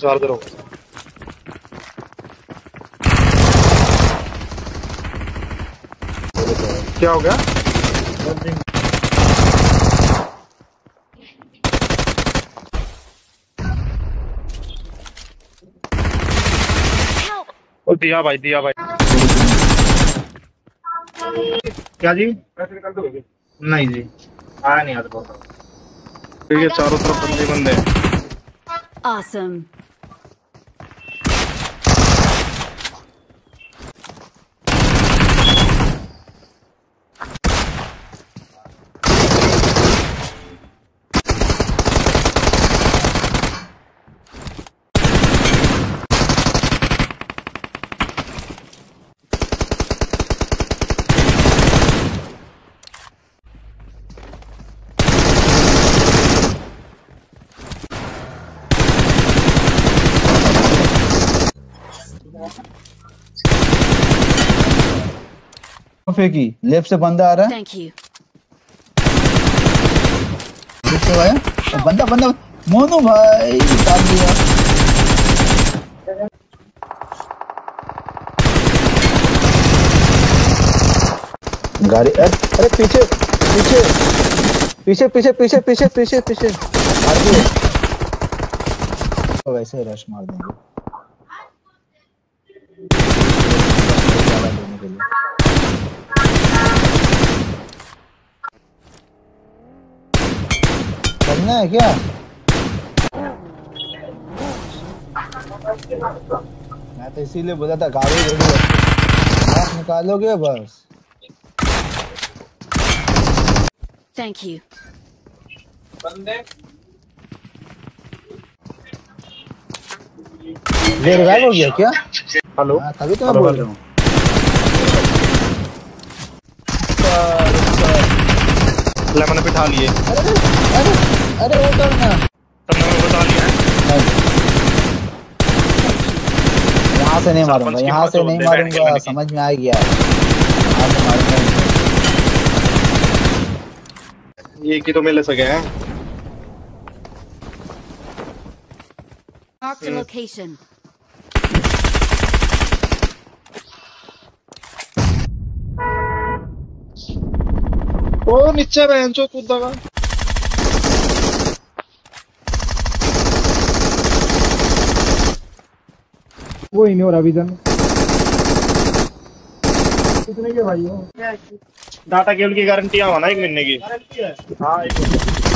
Charger हो क्या हो गया ओ दिया भाई दिया भाई क्या जी नहीं जी आया नहीं आता ये चारों तरफ़ बंदे बंदे हैं Awesome. फेंकी। लेफ़्ट से बंदा आ रहा है. लेफ़्ट से आया। बंदा बंदा मोनू भाई निकाल दिया। गाड़ी अरे अरे पीछे पीछे पीछे पीछे पीछे पीछे पीछे पीछे। मार दिए तो वैसे रश मार देंगे देने के लिए करना है क्या? मैं तो इसीलिए बोला था गाड़ी रेडी है। आप निकालोगे बस। Thank you. ये रिवाइव हो गया क्या? हेलो। हाँ तभी तो मैं बोल रहा हूँ। लिए। अरे अरे अरे यहाँ से नहीं मारूँगा यहाँ से नहीं मारूँगा समझ में आ गया। यहाँ से ये की तो मिल सके हैं। ओ नीचे बहन चो कूदा का वो ही नहीं हो रहा विजन कितने के भाई हो डाटा केबल की गारंटी है ना एक महीने की हाँ एक महीने की।